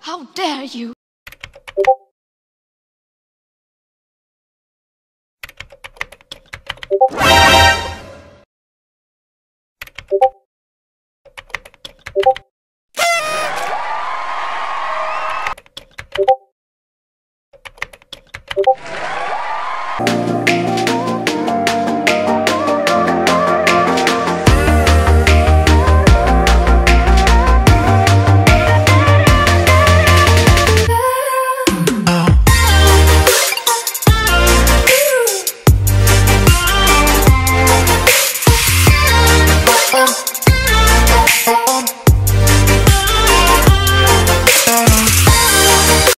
How dare you!